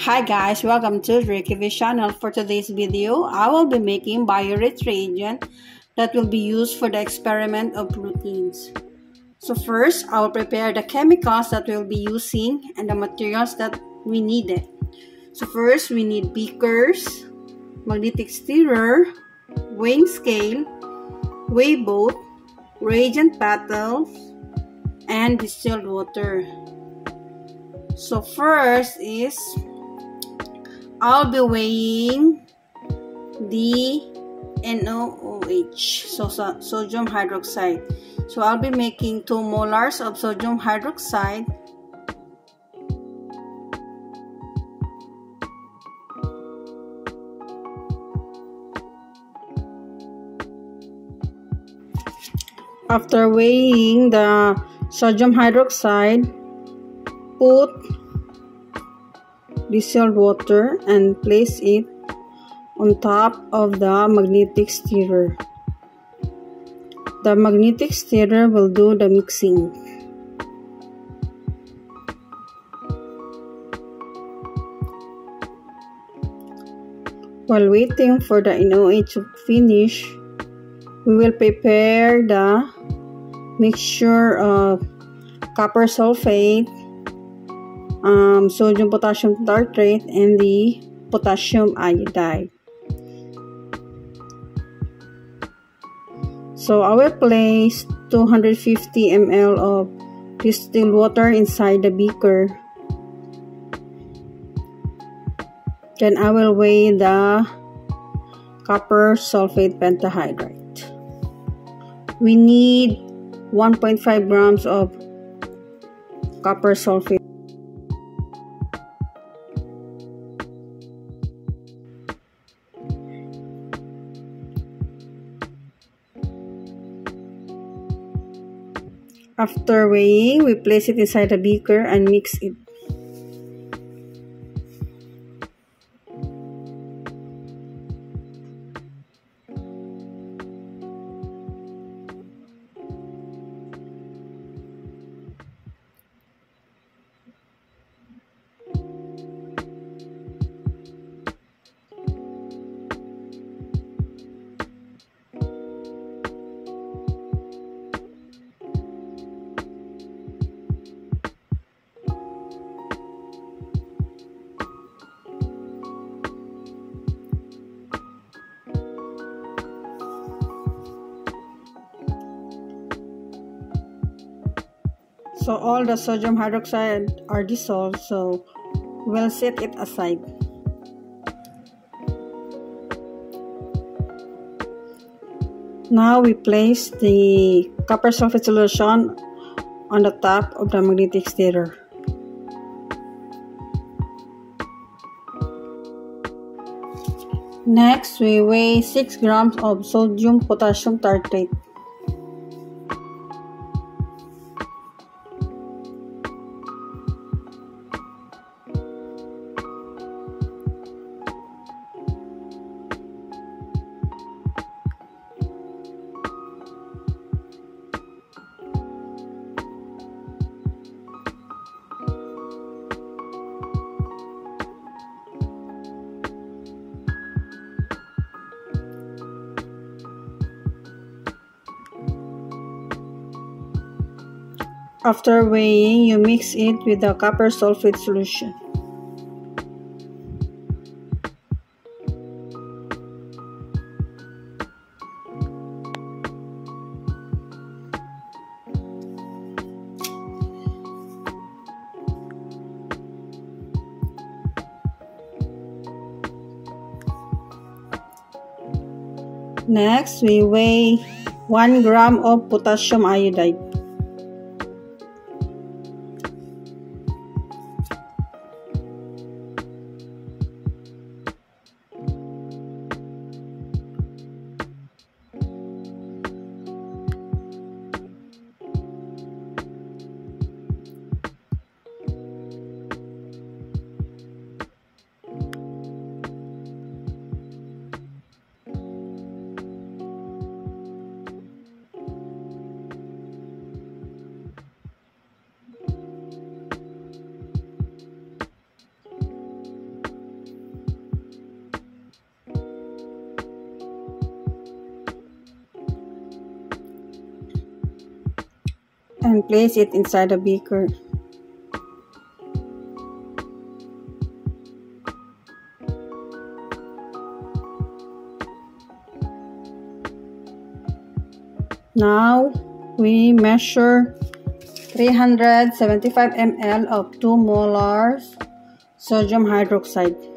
Hi guys, welcome to Drakey channel. For today's video, I will be making Biuret reagent that will be used for the experiment of proteins. So first, I will prepare the chemicals that we'll be using and the materials that we needed. So first, we need beakers, magnetic stirrer, weighing scale, weigh boat, reagent bottles, and distilled water. So first is I'll be weighing the NaOH, so, so sodium hydroxide. So I'll be making 2 molars of sodium hydroxide After weighing the sodium hydroxide, put distilled water and place it on top of the magnetic stirrer. The magnetic stirrer will do the mixing. While waiting for the NaOH to finish, we will prepare the mixture of copper sulfate um, sodium potassium tartrate and the potassium iodide. So I will place 250 ml of distilled water inside the beaker. Then I will weigh the copper sulfate pentahydrate. We need 1.5 grams of copper sulfate. After weighing, we place it inside a beaker and mix it. So all the sodium hydroxide are dissolved, so we'll set it aside. Now we place the copper sulfate solution on the top of the magnetic stirrer. Next, we weigh 6 grams of sodium potassium tartrate. After weighing, you mix it with the copper sulfate solution. Next, we weigh 1 gram of potassium iodide. And place it inside a beaker. Now we measure 375 ml of 2 molars sodium hydroxide.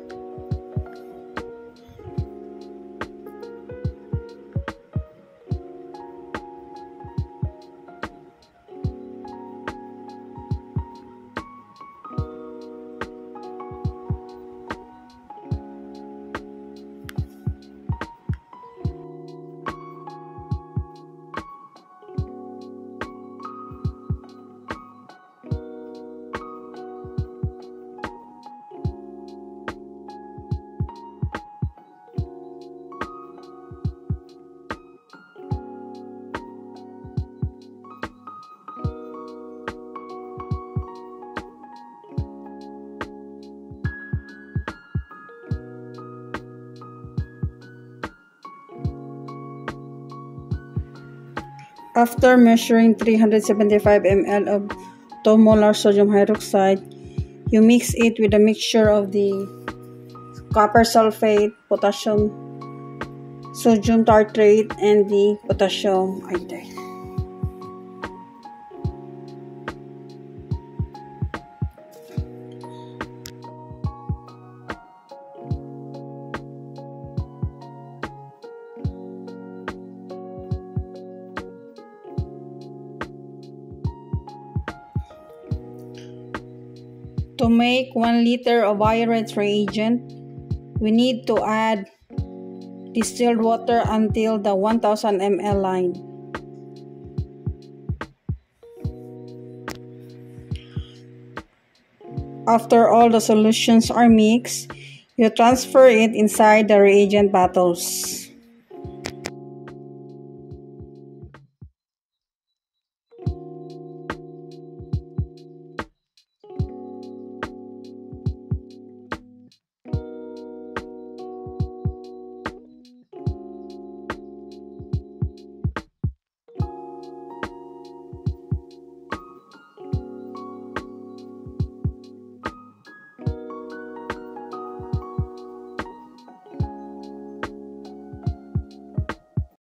After measuring 375 ml of 2 molar sodium hydroxide, you mix it with a mixture of the copper sulfate, potassium, sodium tartrate, and the potassium iodide. To make 1 liter of Biuret reagent, we need to add distilled water until the 1000 ml line. After all the solutions are mixed, you transfer it inside the reagent bottles.